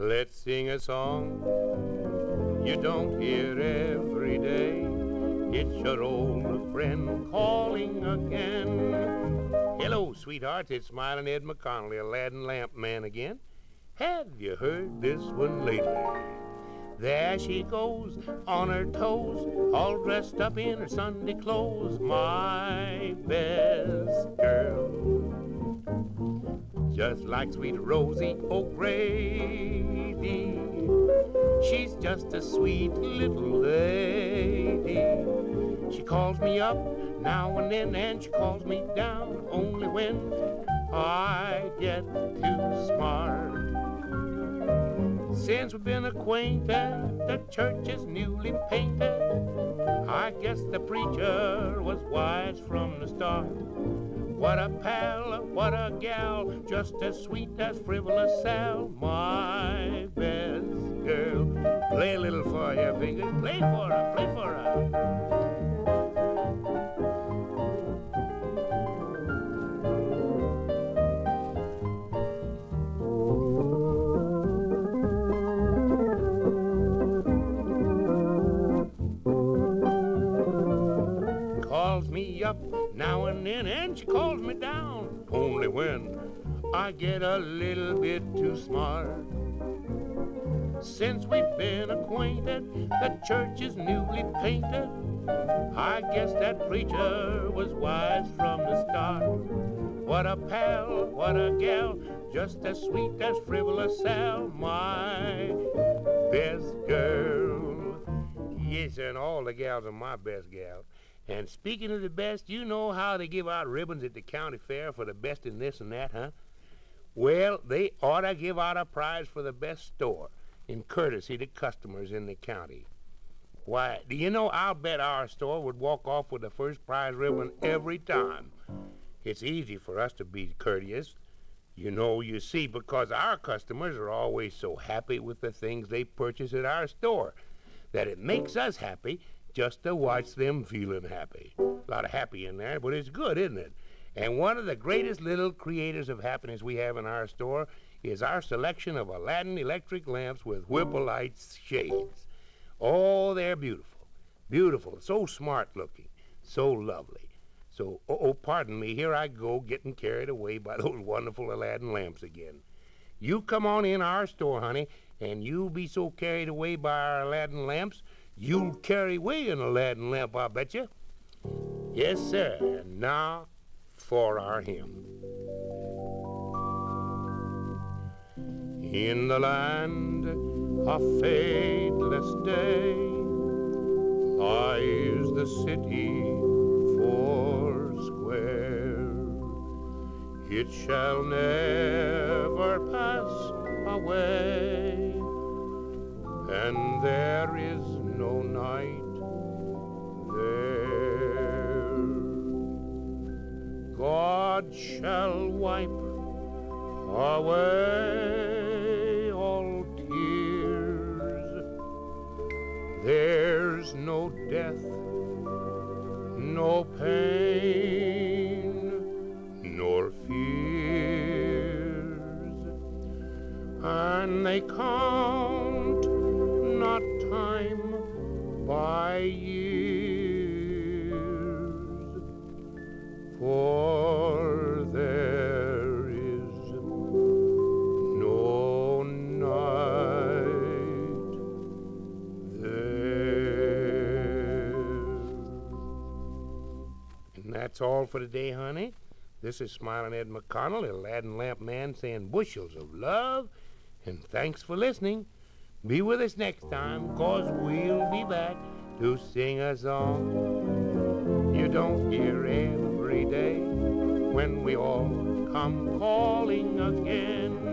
Let's sing a song you don't hear every day. It's your old friend calling again. Hello, sweetheart. It's smiling Ed McConnell, Aladdin Lamp Man again. Have you heard this one lately? There she goes on her toes, all dressed up in her Sunday clothes, my best girl just like sweet Rosie O'Grady. She's just a sweet little lady. She calls me up now and then, and she calls me down only when I get too smart. Since we've been acquainted, the church is newly painted. I guess the preacher was wise from the start. What a pal, what a gal, just as sweet as frivolous Sal, my best girl. Play a little for her, fingers, play for her, play for up now and then, and she calls me down only when I get a little bit too smart. Since we've been acquainted, the church is newly painted. I guess that preacher was wise from the start. What a pal, what a gal, just as sweet as frivolous Sal, my best girl. Yes, and all the gals are my best gals. And speaking of the best, you know how they give out ribbons at the county fair for the best in this and that, huh? Well, they ought to give out a prize for the best store in courtesy to customers in the county. Why, do you know I'll bet our store would walk off with the first prize ribbon every time. It's easy for us to be courteous. You know, you see, because our customers are always so happy with the things they purchase at our store that it makes us happy just to watch them feeling happy. A lot of happy in there, but it's good, isn't it? And one of the greatest little creators of happiness we have in our store is our selection of Aladdin electric lamps with Whip-o-lite shades. Oh, they're beautiful. Beautiful. So smart looking. So lovely. So, oh, oh, pardon me, here I go getting carried away by those wonderful Aladdin lamps again. You come on in our store, honey, and you'll be so carried away by our Aladdin lamps You'll carry away an Aladdin lamp, I bet you. Yes, sir. And now for our hymn. In the land of fadeless day ah, lies the city four square. It shall never pass away, and there is no night there. God shall wipe away all tears. There's no death, no pain, nor fears, and they count not time by years, for there is no night there. And that's all for today, honey. This is Smiling Ed McConnell, Aladdin Lamp Man, saying bushels of love, and thanks for listening. Be with us next time, cause we'll be back to sing a song you don't hear every day when we all come calling again.